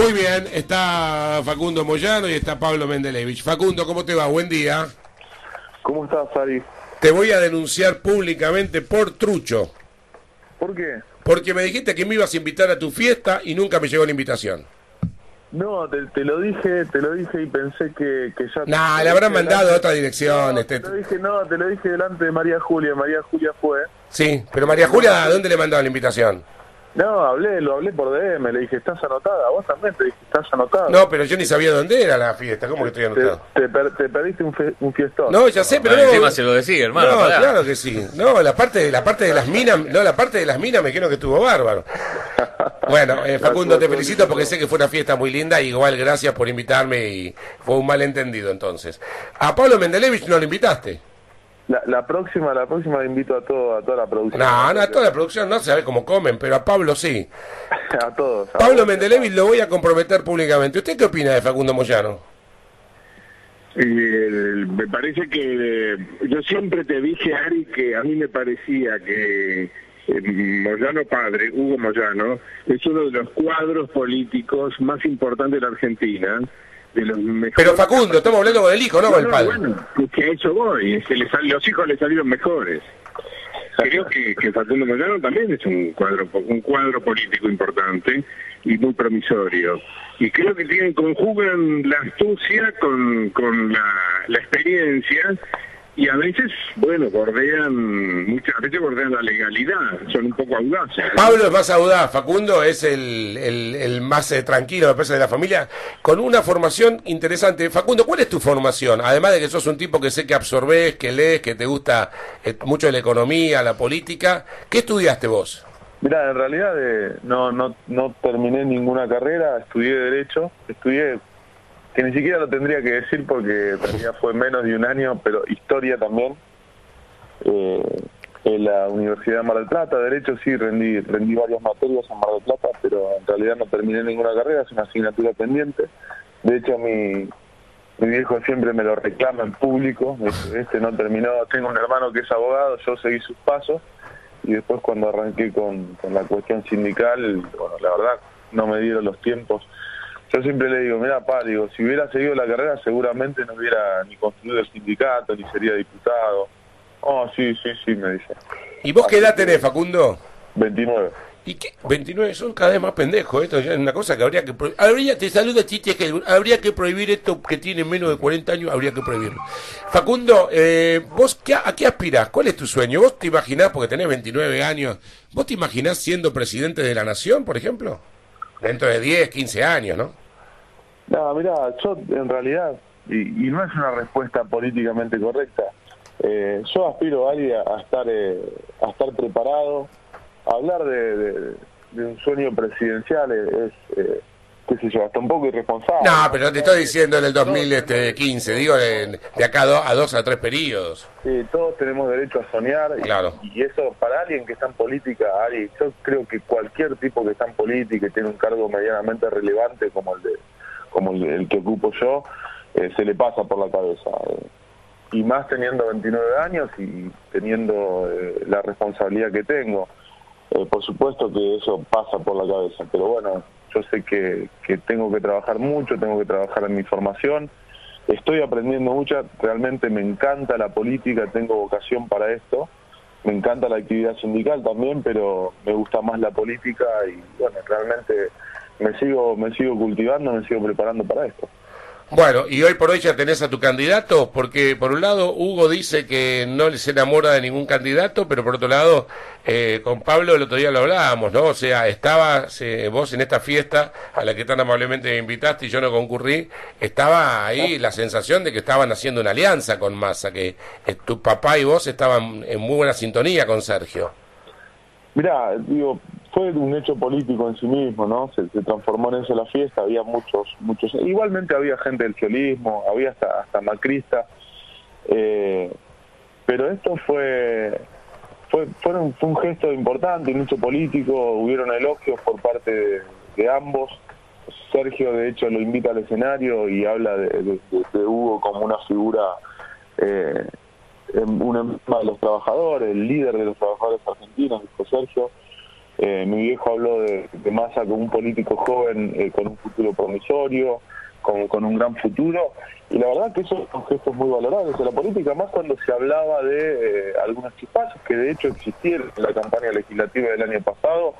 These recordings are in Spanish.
Muy bien, está Facundo Moyano y está Pablo Mendelevich. Facundo, ¿cómo te va? Buen día. ¿Cómo estás, Ari? Te voy a denunciar públicamente por trucho. ¿Por qué? Porque me dijiste que me ibas a invitar a tu fiesta y nunca me llegó la invitación. No, te, te lo dije, te lo dije y pensé que, que ya... Nah, le habrán mandado a otra dirección. No, este- te lo dije, no, te lo dije delante de María Julia. María Julia fue. Sí, pero María Julia, ¿a dónde le mandaba la invitación? No, hablé, lo hablé por DM, le dije, ¿estás anotada? Vos también te dije, ¿estás anotada? No, pero yo ni sabía dónde era la fiesta. ¿Cómo que estoy anotado? te, per- te perdiste un, fe- un fiestón. No, ya sé, pero no. encima se lo decía, hermano. no, pará. claro que sí. No, la parte, la parte de las minas, no, la parte de las minas me creo que estuvo bárbaro. Bueno, eh, Facundo, te felicito porque sé que fue una fiesta muy linda y igual gracias por invitarme y fue un malentendido entonces. A Pablo Mendelevich no lo invitaste. La, la próxima, la próxima le invito a todo, a toda la producción. No, no, a toda la producción no se sabe cómo comen, pero a Pablo sí. a todos. a Pablo. Mendelevich lo voy a comprometer públicamente. ¿Usted qué opina de Facundo Moyano? Eh, me parece que yo siempre te dije, Ari, que a mí me parecía que eh, Moyano padre, Hugo Moyano, es uno de los cuadros políticos más importantes de la Argentina. De los mejores... Pero Facundo, estamos hablando con el hijo, no con el padre. Bueno, que- que a eso voy, es que los hijos le salieron mejores. Creo que, que Facundo Moyano también es un cuadro un cuadro político importante y muy promisorio. Y creo que tienen conjugan la astucia con, con la, la experiencia y a veces, bueno, bordean, muchas veces bordean la legalidad, son un poco audaces. Pablo es más audaz, Facundo es el, el- el más eh, tranquilo, me parece, de la familia, con una formación interesante. Facundo, ¿cuál es tu formación? Además de que sos un tipo que sé que absorbés, que lees, que te gusta eh, mucho la economía, la política, ¿qué estudiaste vos? Mira, en realidad eh, no, no, no terminé ninguna carrera, estudié Derecho, estudié, que ni siquiera lo tendría que decir porque realidad fue menos de un año, pero Historia también, eh, en la Universidad de Mar del Plata, Derecho sí, rendí, rendí varias materias en Mar del Plata, pero en realidad no terminé ninguna carrera, es una asignatura pendiente. De hecho, mi, mi viejo siempre me lo reclama en público, este no terminó, tengo un hermano que es abogado, yo seguí sus pasos y después cuando arranqué con, con la cuestión sindical, bueno, la verdad no me dieron los tiempos. Yo siempre le digo, mira, pa, digo, si hubiera seguido la carrera seguramente no hubiera ni construido el sindicato, ni sería diputado. Oh, sí, sí, sí, me dice. ¿Y vos qué edad tenés, Facundo? 29. ¿Y qué? 29 son cada vez más pendejos. Esto es una cosa que habría que prohibir. Habría, te saluda Chiche Helmut. Habría que prohibir esto que tiene menos de 40 años. Habría que prohibirlo. Facundo, eh, ¿vos qué, a qué aspirás? ¿Cuál es tu sueño? ¿Vos te imaginás, porque tenés 29 años, vos te imaginás siendo presidente de la nación, por ejemplo? Dentro de 10, 15 años, ¿no? No, mira, yo en realidad, y, y no es una respuesta políticamente correcta, eh, yo aspiro Ali, a, a estar eh, a estar preparado, a hablar de, de- de un sueño presidencial es, eh, qué sé yo, hasta un poco irresponsable. No, pero te estoy diciendo en el 2015, digo, de, de acá a dos, a dos a tres periodos. Sí, todos tenemos derecho a soñar y- Claro. y, eso para alguien que está en política, Ari, yo creo que cualquier tipo que está en política y tiene un cargo medianamente relevante como el de como el, que ocupo yo, eh, se le pasa por la cabeza. eh. y más teniendo 29 años y teniendo eh, la responsabilidad que tengo. Por supuesto que eso pasa por la cabeza, pero bueno, yo sé que, que tengo que trabajar mucho, tengo que trabajar en mi formación, estoy aprendiendo mucho, realmente me encanta la política, tengo vocación para esto, me encanta la actividad sindical también, pero me gusta más la política y bueno, realmente me sigo, me sigo cultivando, me sigo preparando para esto. Bueno, y hoy por hoy ya tenés a tu candidato, porque por un lado Hugo dice que no se enamora de ningún candidato, pero por otro lado, eh, con Pablo el otro día lo hablábamos, ¿no? O sea, estabas eh, vos en esta fiesta a la que tan amablemente me invitaste y yo no concurrí, estaba ahí la sensación de que estaban haciendo una alianza con Massa, que eh, tu papá y vos estaban en muy buena sintonía con Sergio. Mirá, digo, fue un hecho político en sí mismo, ¿no? Se, se transformó en eso la fiesta, había muchos, muchos, igualmente había gente del fiolismo, había hasta, hasta macrista, eh, pero esto fue, fue, fue un gesto importante, un hecho político, hubieron elogios por parte de, ambos, Sergio de hecho lo invita al escenario y habla de, de- Hugo como una figura eh, un de los trabajadores, el líder de los trabajadores argentinos, dijo Sergio. Eh, mi viejo habló de, de Massa como un político joven eh, con un futuro promisorio, con, un gran futuro, y la verdad que esos son gestos muy valorables en la política, más cuando se hablaba de eh, algunos chispazos que de hecho existieron en la campaña legislativa del año pasado,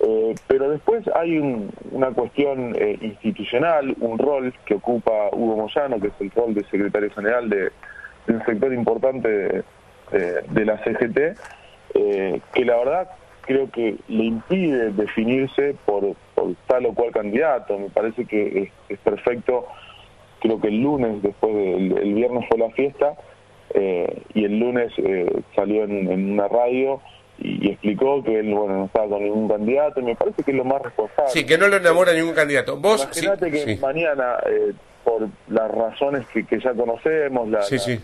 eh, pero después hay un, una cuestión institucional, un rol que ocupa Hugo Moyano, que es el rol de secretario general de, de un sector importante de, de la CGT, que la verdad creo que le impide definirse por, por tal o cual candidato. Me parece que es, es perfecto, creo que el lunes, después del el viernes fue la fiesta, eh, y el lunes eh, salió en, en una radio y, y, explicó que él bueno no estaba con ningún candidato y me parece que es lo más responsable. Sí, que no lo enamora ningún candidato. Vos Imagínate sí, que sí. mañana, eh, por las razones que, que ya conocemos, la, Sí, sí.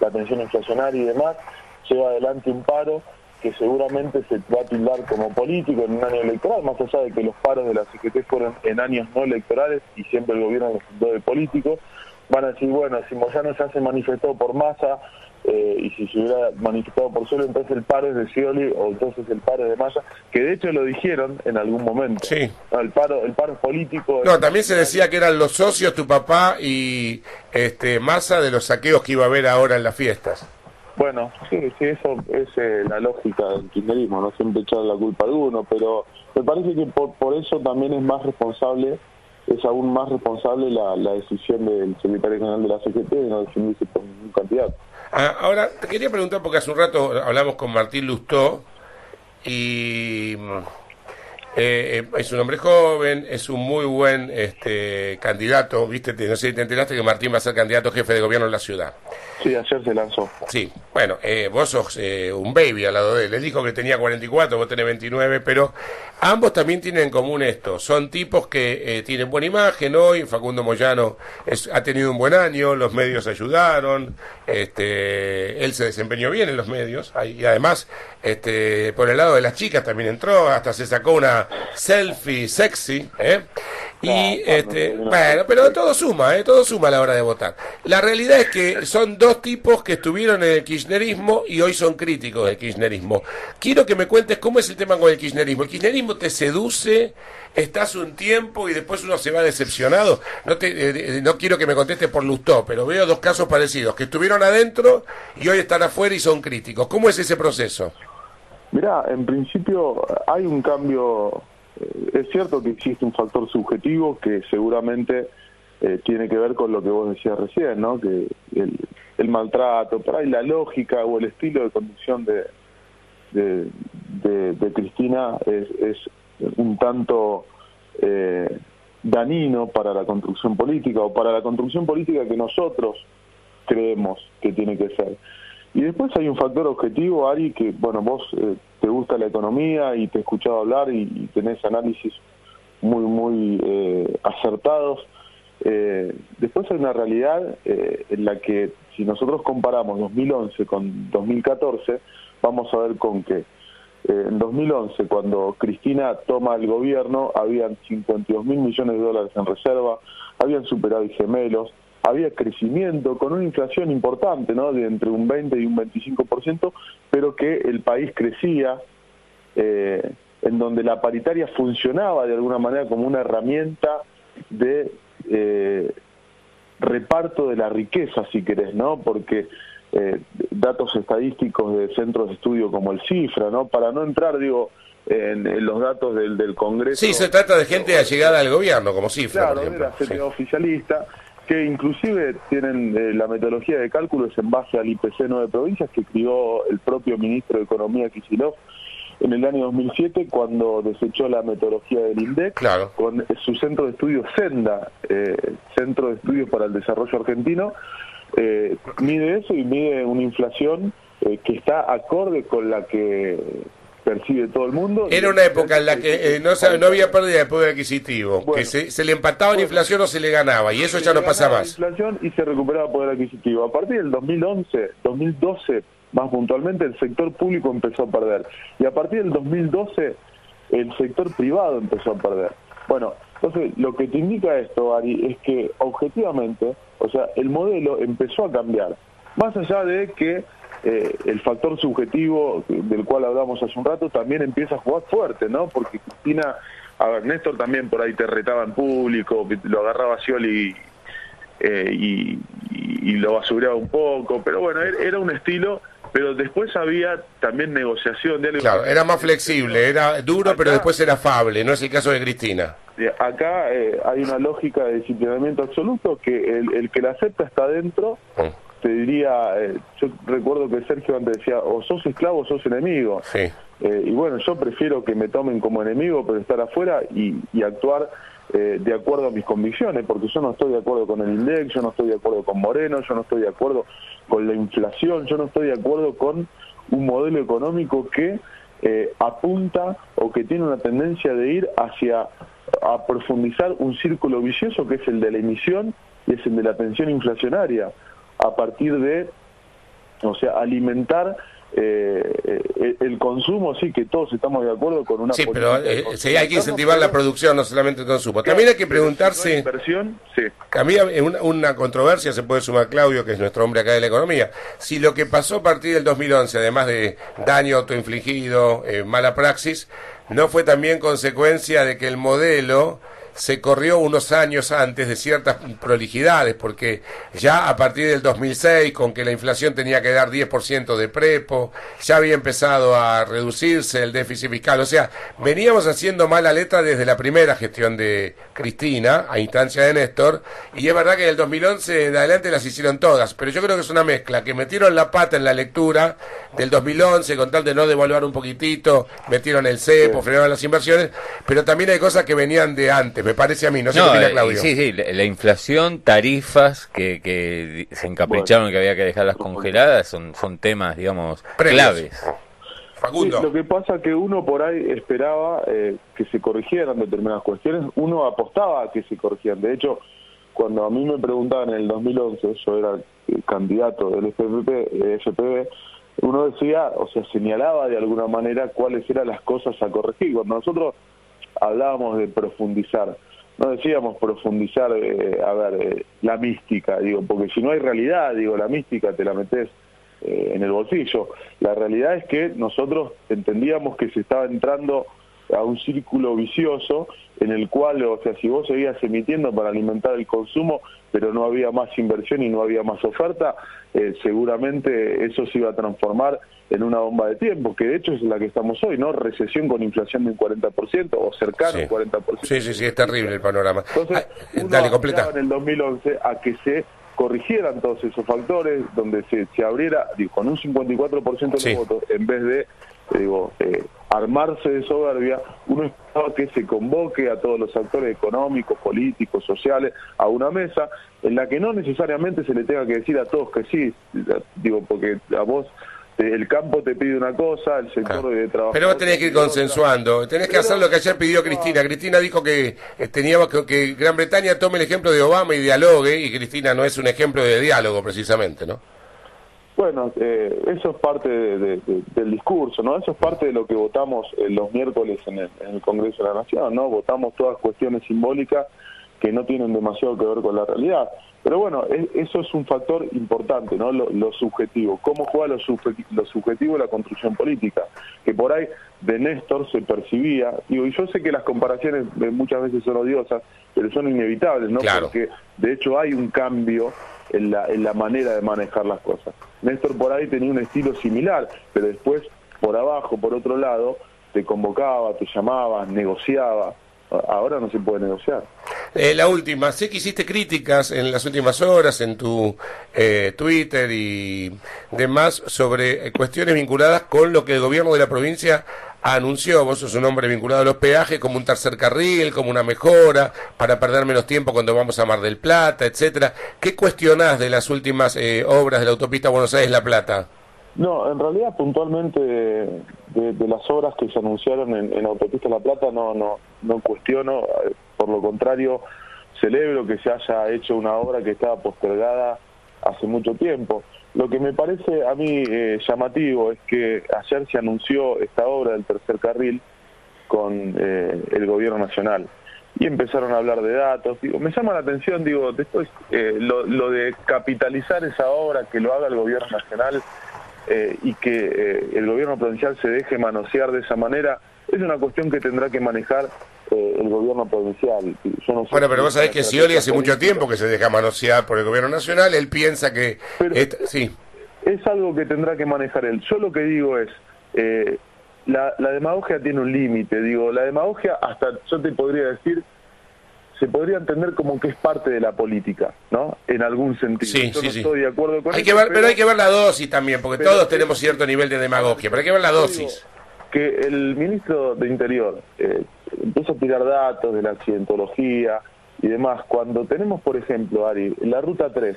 la, la tensión inflacionaria y demás, lleva adelante un paro que seguramente se va a tildar como político en un año electoral, más allá de que los paros de la CGT fueron en años no electorales y siempre el gobierno los tildó de políticos, van a decir, bueno, si Moyano ya se manifestó por masa eh, y si se hubiera manifestado por solo, entonces el paro es de Scioli o entonces el paro es de Massa, que de hecho lo dijeron en algún momento. Sí. No, el paro el paro es político. No, también se decía que eran los socios, tu papá y este Massa de los saqueos que iba a haber ahora en las fiestas. Bueno, sí, sí, eso es eh, la lógica del kirchnerismo, no siempre echar la culpa a alguno, pero me parece que por, por eso también es más responsable, es aún más responsable la, la decisión del secretario general de la CGT de no definirse por ningún candidato. Ah, ahora, te quería preguntar, porque hace un rato hablamos con Martín Lustó y eh, es un hombre joven, es un muy buen este candidato, viste, no sé si te enteraste que Martín va a ser candidato a jefe de gobierno en la ciudad. Sí, ayer se lanzó. Sí, bueno, eh, vos sos eh, un baby al lado de él. Él dijo que tenía 44, vos tenés 29, pero ambos también tienen en común esto. Son tipos que eh, tienen buena imagen hoy. Facundo Moyano es, ha tenido un buen año, los medios ayudaron, este, él se desempeñó bien en los medios y además este, por el lado de las chicas también entró, hasta se sacó una selfie sexy. ¿eh? Y, este, bueno, pero todo suma, ¿eh? todo suma a la hora de votar. La realidad es que son dos tipos que estuvieron en el kirchnerismo y hoy son críticos del kirchnerismo. Quiero que me cuentes cómo es el tema con el kirchnerismo. ¿El kirchnerismo te seduce? ¿Estás un tiempo y después uno se va decepcionado? No, te, eh, no quiero que me contestes por Lustó, pero veo dos casos parecidos, que estuvieron adentro y hoy están afuera y son críticos. ¿Cómo es ese proceso? Mirá, en principio hay un cambio es cierto que existe un factor subjetivo que seguramente eh, tiene que ver con lo que vos decías recién, ¿no? Que el, maltrato, por ahí la lógica o el estilo de conducción de Cristina es, es, un tanto eh, danino para la construcción política o para la construcción política que nosotros creemos que tiene que ser. Y después hay un factor objetivo, Ari, que, bueno, vos eh, te gusta la economía y te he escuchado hablar y, y tenés análisis muy, muy eh, acertados. Eh, después hay una realidad en la que si nosotros comparamos 2011 con 2014, vamos a ver con que en 2011, cuando Cristina toma el gobierno, habían 52 mil millones de dólares en reserva, habían superado y gemelos, había crecimiento con una inflación importante, ¿no? De entre un 20 y un 25%, pero que el país crecía, eh, en donde la paritaria funcionaba de alguna manera como una herramienta de eh, reparto de la riqueza, si querés, ¿no? Porque eh, datos estadísticos de centros de estudio como el Cifra, ¿no? Para no entrar, digo, en, en, los datos del, del Congreso. Sí, se trata de gente allegada al gobierno, como Cifra, claro, por ejemplo. Era sí. oficialista que inclusive tienen eh, la metodología de cálculo es en base al IPC 9 provincias que escribió el propio ministro de Economía Kicillof en el año 2007 cuando desechó la metodología del INDEC claro. con su centro de estudios Senda, eh, Centro de Estudios para el Desarrollo Argentino, eh, mide eso y mide una inflación eh, que está acorde con la que percibe todo el mundo. Era una época en la que eh, no, no, había pérdida de poder adquisitivo, bueno, que se, se, le empataba bueno, en inflación o se le ganaba, y eso ya no pasa más. inflación y se recuperaba poder adquisitivo. A partir del 2011, 2012, más puntualmente, el sector público empezó a perder. Y a partir del 2012, el sector privado empezó a perder. Bueno, entonces lo que te indica esto, Ari, es que objetivamente, o sea, el modelo empezó a cambiar. Más allá de que eh, el factor subjetivo del cual hablamos hace un rato también empieza a jugar fuerte, ¿no? Porque Cristina, a ver, Néstor también por ahí te retaba en público, lo agarraba a Scioli eh, y, y, lo basureaba un poco, pero bueno, era un estilo pero después había también negociación. De claro, era más flexible, era duro, pero después era afable, no es el caso de Cristina. Acá eh, hay una lógica de disciplinamiento absoluto que el, que la acepta está dentro. Te diría, eh, yo recuerdo que Sergio antes decía, o sos esclavo o sos enemigo. Sí. Eh, y bueno, yo prefiero que me tomen como enemigo, pero estar afuera y, y actuar de acuerdo a mis convicciones, porque yo no estoy de acuerdo con el INDEX, yo no estoy de acuerdo con Moreno, yo no estoy de acuerdo con la inflación, yo no estoy de acuerdo con un modelo económico que eh, apunta o que tiene una tendencia de ir hacia a profundizar un círculo vicioso que es el de la emisión y es el de la tensión inflacionaria, a partir de, o sea, alimentar eh, eh, el consumo, sí, que todos estamos de acuerdo con una... Sí, pero eh, sí, hay que incentivar la producción, no solamente el consumo. También hay que preguntarse... inversión, sí. A mí una, una, controversia se puede sumar Claudio, que es nuestro hombre acá de la economía. Si lo que pasó a partir del 2011, además de daño autoinfligido, mala praxis, no fue también consecuencia de que el modelo se corrió unos años antes de ciertas prolijidades, porque ya a partir del 2006, con que la inflación tenía que dar 10% de prepo, ya había empezado a reducirse el déficit fiscal. O sea, veníamos haciendo mala letra desde la primera gestión de Cristina, a instancia de Néstor, y es verdad que en el 2011 en adelante las hicieron todas, pero yo creo que es una mezcla, que metieron la pata en la lectura del 2011, con tal de no devaluar un poquitito, metieron el cepo, frenaron las inversiones, pero también hay cosas que venían de antes me parece a mí, no sé qué opina Claudio. Sí, sí, la, inflación, tarifas que, que se encapricharon que había que dejarlas congeladas son, son temas, digamos, claves. Facundo. lo que pasa es que uno por ahí esperaba eh, que se corrigieran determinadas cuestiones, uno apostaba a que se corrigieran. De hecho, cuando a mí me preguntaban en el 2011, yo era candidato del FPP, FPV, uno decía, o sea, señalaba de alguna manera cuáles eran las cosas a corregir. Cuando nosotros hablábamos de profundizar. No decíamos profundizar, eh, a ver, eh, la mística, digo, porque si no hay realidad, digo, la mística te la metes eh, en el bolsillo. La realidad es que nosotros entendíamos que se estaba entrando a un círculo vicioso en el cual, o sea, si vos seguías emitiendo para alimentar el consumo, pero no había más inversión y no había más oferta, eh, seguramente eso se iba a transformar en una bomba de tiempo, que de hecho es la que estamos hoy, ¿no? Recesión con inflación de un 40% o cercano al 40%. Sí, sí, sí, es terrible el panorama. Entonces, ah, dale, completa. en el 2011 a que se corrigieran todos esos factores, donde se, se abriera, digo, con un 54% de votos, en vez de, digo, eh, armarse de soberbia, uno espera que se convoque a todos los actores económicos, políticos, sociales, a una mesa en la que no necesariamente se le tenga que decir a todos que sí, digo, porque a vos el campo te pide una cosa, el sector de trabajo. Pero vos tenés que ir consensuando, tenés que hacer lo que ayer pidió Cristina. Cristina dijo que eh, teníamos que, que Gran Bretaña tome el ejemplo de Obama y dialogue, y Cristina no es un ejemplo de diálogo precisamente, ¿no? Bueno, eh, eso es parte del discurso, ¿no? Eso es parte de lo que votamos los miércoles en el, Congreso de la Nación, ¿no? Votamos todas cuestiones simbólicas que no tienen demasiado que ver con la realidad. Pero bueno, eso es un factor importante, ¿no? Lo, subjetivo. ¿Cómo juega lo, subjetivo, lo subjetivo la construcción política? Que por ahí de Néstor se percibía, digo, y yo sé que las comparaciones muchas veces son odiosas, pero son inevitables, ¿no? Porque de hecho hay un cambio en la, en la manera de manejar las cosas. Néstor por ahí tenía un estilo similar, pero después por abajo, por otro lado, te convocaba, te llamaba, negociaba. Ahora no se puede negociar. Eh, la última, sé que hiciste críticas en las últimas horas en tu eh, Twitter y demás sobre cuestiones vinculadas con lo que el gobierno de la provincia anunció, vos sos un hombre vinculado a los peajes, como un tercer carril, como una mejora, para perder menos tiempo cuando vamos a Mar del Plata, etcétera. ¿Qué cuestionás de las últimas eh, obras de la autopista Buenos Aires-La Plata? No, en realidad puntualmente de, las obras que se anunciaron en, en Autopista La Plata no, no, no cuestiono, por lo contrario celebro que se haya hecho una obra que estaba postergada hace mucho tiempo. Lo que me parece a mí eh, llamativo es que ayer se anunció esta obra del tercer carril con eh, el gobierno nacional y empezaron a hablar de datos. Digo, me llama la atención, digo, después eh, lo, de capitalizar esa obra, que lo haga el gobierno nacional, y que el gobierno provincial se deje manosear de esa manera, es una cuestión que tendrá que manejar eh, el gobierno provincial. bueno, pero vos sabés que Scioli hace mucho tiempo que se deja manosear por el gobierno nacional, él piensa que... sí. Es algo que tendrá que manejar él. Yo lo que digo es, la, la demagogia tiene un límite, digo, la demagogia hasta, yo te podría decir, se podría entender como que es parte de la política, ¿no? En algún sentido. Sí, Yo sí, no sí. estoy de acuerdo con hay eso, que ver, pero, hay que ver la dosis también, porque todos tenemos cierto nivel de demagogia, pero hay que ver la dosis. Que el ministro de Interior eh, empieza a tirar datos de la accidentología y demás. Cuando tenemos, por ejemplo, Ari, la ruta 3,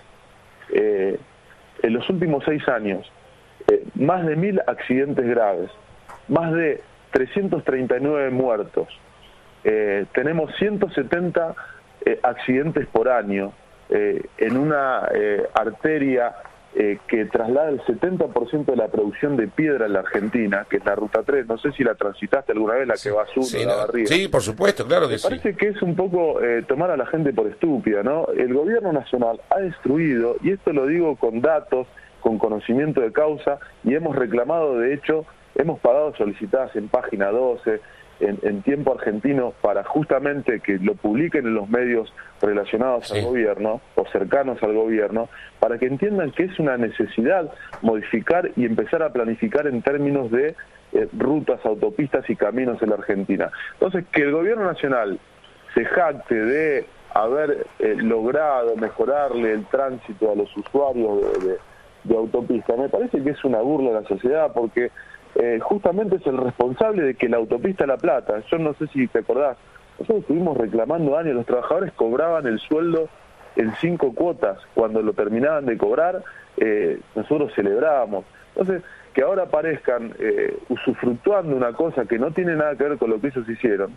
eh, en los últimos seis años, eh, más de mil accidentes graves, más de 339 muertos, eh, tenemos 170 eh, accidentes por año en una arteria eh, que traslada el 70% de la producción de piedra en la Argentina, que es la Ruta 3. No sé si la transitaste alguna vez, la que va a sur, Sí, la barriga. sí, por supuesto, claro que Me sí. parece que es un poco eh, tomar a la gente por estúpida, ¿no? El gobierno nacional ha destruido, y esto lo digo con datos, con conocimiento de causa, y hemos reclamado, de hecho, hemos pagado solicitadas en página 12, en, en tiempo argentino, para justamente que lo publiquen en los medios relacionados Sí. al gobierno o cercanos al gobierno, para que entiendan que es una necesidad modificar y empezar a planificar en términos de eh, rutas, autopistas y caminos en la Argentina. Entonces, que el gobierno nacional se jacte de haber eh, logrado mejorarle el tránsito a los usuarios de, de- de autopista, me parece que es una burla a la sociedad porque eh, justamente es el responsable de que la autopista La Plata, yo no sé si te acordás, nosotros estuvimos reclamando años, los trabajadores cobraban el sueldo en cinco cuotas, cuando lo terminaban de cobrar, eh, nosotros celebrábamos. Entonces, que ahora aparezcan eh, usufructuando una cosa que no tiene nada que ver con lo que ellos hicieron,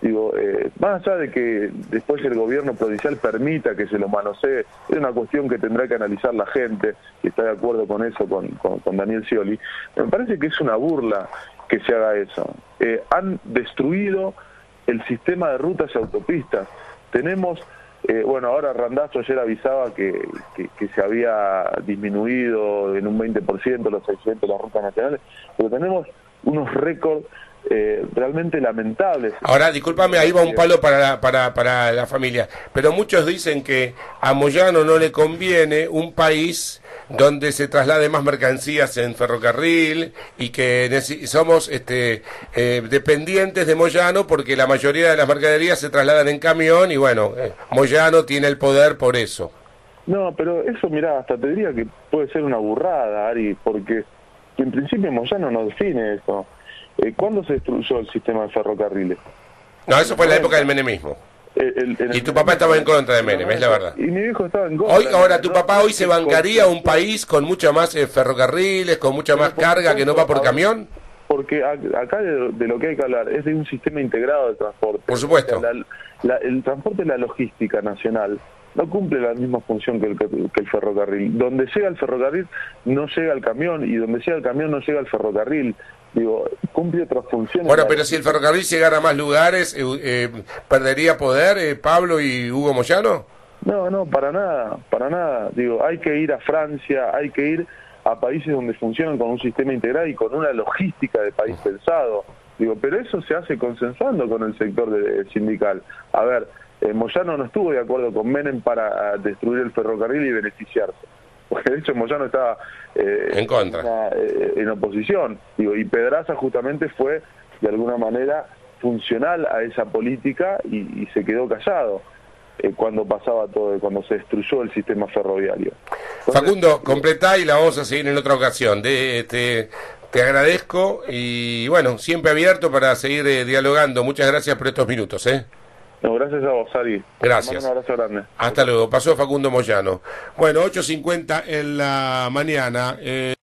digo, eh, más allá de que después el gobierno provincial permita que se lo manosee, es una cuestión que tendrá que analizar la gente, y está de acuerdo con eso, con, con, con Daniel Scioli, me parece que es una burla que se haga eso. Eh, han destruido el sistema de rutas y autopistas. Tenemos, eh, bueno, ahora Randazzo ayer avisaba que, que, que se había disminuido en un 20% los accidentes de las rutas nacionales, pero tenemos unos récords eh, realmente lamentables. Ahora, discúlpame, ahí va un palo para la, para, para la familia, pero muchos dicen que a Moyano no le conviene un país donde se traslade más mercancías en ferrocarril y que somos este, eh, dependientes de Moyano porque la mayoría de las mercaderías se trasladan en camión y bueno, eh, Moyano tiene el poder por eso. No, pero eso, mirá, hasta te diría que puede ser una burrada, Ari, porque en principio Moyano no define eso. Eh, ¿Cuándo se destruyó el sistema de ferrocarriles? No, eso fue en la época del menemismo. El- Y tu papá estaba en contra de Menem, es la verdad. Y mi viejo estaba en contra. Hoy, ahora, tu papá hoy se bancaría un país con mucha más eh, ferrocarriles, con mucha más carga que no va por camión. Porque acá de, de lo que hay que hablar es de un sistema integrado de transporte. Por supuesto. O sea, la- la- el transporte de la logística nacional no cumple la misma función que el, que el ferrocarril. Donde llega el ferrocarril no llega el camión y donde llega el camión no llega el ferrocarril. Digo, cumple otras funciones. Bueno, pero si el ferrocarril llegara a más lugares, eh, eh, ¿perdería poder eh, Pablo y Hugo Moyano? No, no, para nada, para nada. Digo, hay que ir a Francia, hay que ir a países donde funcionan con un sistema integrado y con una logística de país pensado. Digo, pero eso se hace consensuando con el sector de- sindical. A ver, Moyano no estuvo de acuerdo con Menem para ah, destruir el ferrocarril y beneficiarse. Porque de hecho Moyano estaba eh, En contra. una, eh, en oposición. Digo, y Pedraza justamente fue de alguna manera funcional a esa política y, y se quedó callado eh, cuando pasaba todo, cuando se destruyó el sistema ferroviario. Entonces, Facundo, completá y la vamos a seguir en otra ocasión. De, te, te agradezco y bueno, siempre abierto para seguir eh, dialogando. Muchas gracias por estos minutos. ¿eh? No, gracias a vos, Ari. Gracias. Un abrazo grande. Hasta luego. Pasó Facundo Moyano. Bueno, 8.50 en la mañana. eh,